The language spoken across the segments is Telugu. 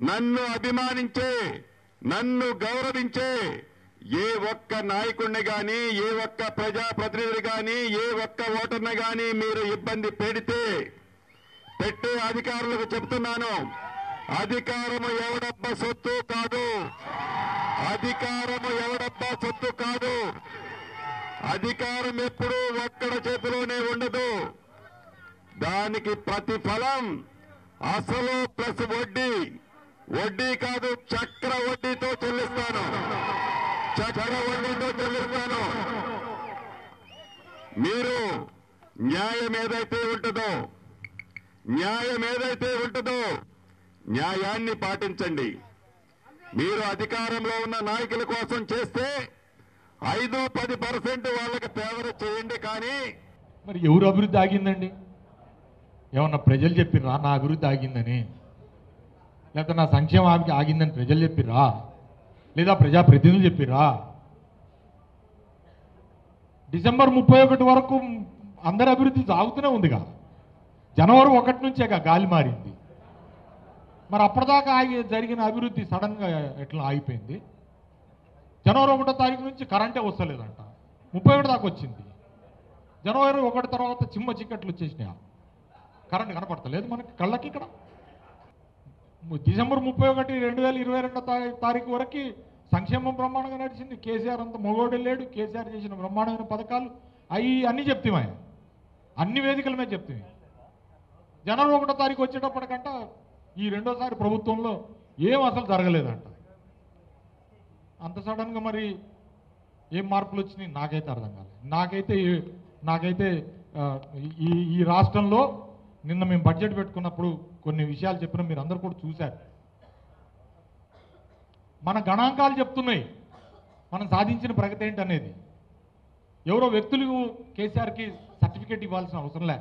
నన్ను అభిమానించే నన్ను గౌరవించే ఏ ఒక్క నాయకుడిని గాని ఏ ఒక్క ప్రజాప్రతినిధిని గాని ఏ ఒక్క ఓటర్ని గాని మీరు ఇబ్బంది పెడితే పెట్టే అధికారులకు చెప్తున్నాను. అధికారము ఎవడబ్బ సొత్తు కాదు. అధికారము ఎవడబ్బ సొత్తు కాదు. అధికారం ఎప్పుడూ ఒక్కడ చేతిలోనే ఉండదు. దానికి ప్రతిఫలం అసలు ప్లస్ వడ్డీ వడ్డీ కాదు చక్ర వడ్డీతో చెల్లిస్తాను. చక్ర వడ్డీతో చెల్లిస్తాను. మీరు న్యాయం ఏదైతే ఉంటుందో న్యాయం ఏదైతే ఉంటుందో న్యాయాన్ని పాటించండి. మీరు అధికారంలో ఉన్న నాయకుల కోసం చేస్తే ఐదు పది పర్సెంట్ వాళ్ళకి ఫేవర్ చేయండి కానీ మరి ఎవరు అభివృద్ధి ఆగిందండి? ఏమన్నా ప్రజలు చెప్పిన నా అభివృద్ధి ఆగిందని? లేకపోతే నా సంక్షేమ ఆమెకి ఆగిందని ప్రజలు చెప్పిర్రా? లేదా ప్రజాప్రతినిధులు చెప్పిర్రా? డిసెంబర్ ముప్పై ఒకటి వరకు అందరి అభివృద్ధి సాగుతూనే ఉందిగా. జనవరి ఒకటి నుంచేగా గాలి మారింది. మరి అప్పటిదాకా ఆగి జరిగిన అభివృద్ధి సడన్గా ఎట్లా ఆగిపోయింది? జనవరి ఒకటో తారీఖు నుంచి కరెంటే వస్తలేదంట. ముప్పై ఒకటి దాకా వచ్చింది. జనవరి ఒకటి తర్వాత చిమ్మ చిక్కట్లు వచ్చేసినాయి? కరెంట్ కనపడతలేదు మనకి కళ్ళకి ఇక్కడ. డిసెంబర్ ముప్పై ఒకటి రెండు వేల ఇరవై రెండో తారీ- తారీఖు వరకు సంక్షేమం బ్రహ్మాండంగా నడిచింది. కేసీఆర్ అంత మొగోడు లేడు. కేసీఆర్ చేసిన బ్రహ్మాండమైన పథకాలు అవి అన్నీ చెప్తాం అన్ని వేదికల మీద చెప్తాం జనవరి ఒకటో తారీఖు వచ్చేటప్పటికంట ఈ రెండోసారి ప్రభుత్వంలో ఏం అసలు జరగలేదంట. అంత సడన్గా మరి ఏం మార్పులు వచ్చినాయి? నాకైతే అర్థం కాలేదు నాకైతే నాకైతే ఈ ఈ రాష్ట్రంలో నిన్న మేము బడ్జెట్ పెట్టుకున్నప్పుడు కొన్ని విషయాలు చెప్పిన మీరు అందరు కూడా చూశారు. మన గణాంకాలు చెప్తున్నాయి. మనం సాధించిన ప్రగతి ఏంటి అనేది ఎవరో వ్యక్తులు కేసీఆర్కి సర్టిఫికేట్ ఇవ్వాల్సిన అవసరం లే.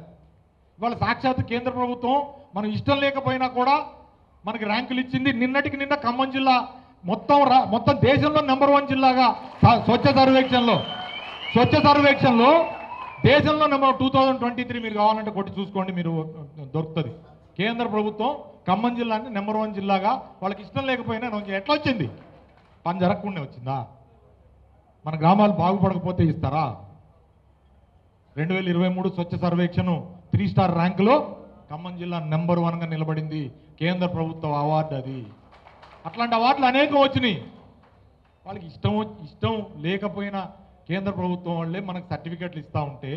ఇవాళ సాక్షాత్ కేంద్ర ప్రభుత్వం మనం ఇష్టం లేకపోయినా కూడా మనకి ర్యాంకులు ఇచ్చింది నిన్నటికి నిన్న ఖమ్మం జిల్లా మొత్తం రా- మొత్తం దేశంలో నెంబర్ వన్ జిల్లాగా స్వచ్ఛ సర్వేక్షణలో స్వచ్ఛ సర్వేక్షణలో దేశంలో number two thousand twenty three మీరు కావాలంటే కొట్టి చూసుకోండి మీరు దొరుకుతుంది. కేంద్ర ప్రభుత్వం ఖమ్మం జిల్లాని నెంబర్ వన్ జిల్లాగా వాళ్ళకి ఇష్టం లేకపోయినా నాకు ఎట్లా వచ్చింది? పని జరగకుండా వచ్చిందా? మన గ్రామాలు బాగుపడకపోతే ఇస్తారా? రెండు వేల ఇరవై మూడు స్వచ్ఛ సర్వేక్షణ త్రీ స్టార్ ర్యాంకులో ఖమ్మం జిల్లా నెంబర్ వన్గా నిలబడింది కేంద్ర ప్రభుత్వ అవార్డు అది. అట్లాంటి అవార్డులు అనేకం వచ్చినాయి. వాళ్ళకి ఇష్టం ఇష్టం లేకపోయినా కేంద్ర ప్రభుత్వం వాళ్ళే మనకు సర్టిఫికెట్లు ఇస్తూ ఉంటే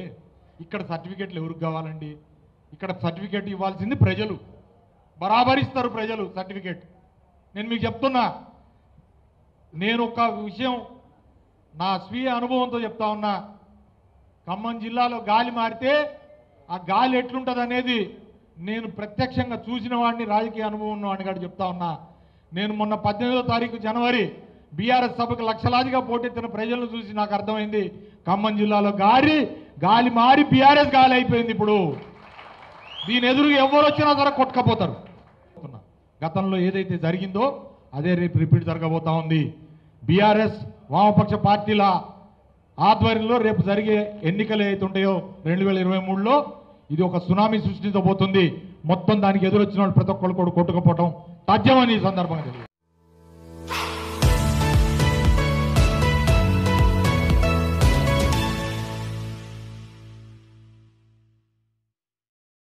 ఇక్కడ సర్టిఫికెట్లు ఎవరికి కావాలండి? ఇక్కడ సర్టిఫికెట్ ఇవ్వాల్సింది ప్రజలు. బరాబరిస్తారు ప్రజలు సర్టిఫికెట్. నేను మీకు చెప్తున్నా నేను ఒక విషయం నా స్వీయ అనుభవంతో చెప్తా ఉన్నా. ఖమ్మం జిల్లాలో గాలి మారితే ఆ గాలి ఎట్లుంటుంది అనేది నేను ప్రత్యక్షంగా చూసిన వాడిని రాజకీయ అనుభవం ఉన్నవాడిని కాదు చెప్తా ఉన్నా. నేను మొన్న పద్దెనిమిదో తారీఖు జనవరి బీఆర్ఎస్ సభకు లక్షలాదిగా పోటెత్తిన ప్రజలను చూసి నాకు అర్థమైంది. ఖమ్మం జిల్లాలో గాలి గాలి మారి బీఆర్ఎస్ గాలి అయిపోయింది ఇప్పుడు. దీని ఎదురుగా ఎవరు వచ్చినా సరే కొట్టుకపోతారు. గతంలో ఏదైతే జరిగిందో అదే రేపు రిపీట్ జరగబోతా ఉంది. బీఆర్ఎస్ వామపక్ష పార్టీల ఆధ్వర్యంలో రేపు జరిగే ఎన్నికలు ఏవైతే రెండు వేల ఇరవై మూడులో ఇది ఒక సునామీ సృష్టించబోతుంది. మొత్తం దానికి ఎదురొచ్చిన వాళ్ళు ప్రతి ఒక్కరు కూడా కొట్టుకుపోవటం తథ్యమని ఈ సందర్భంగా తెలియదు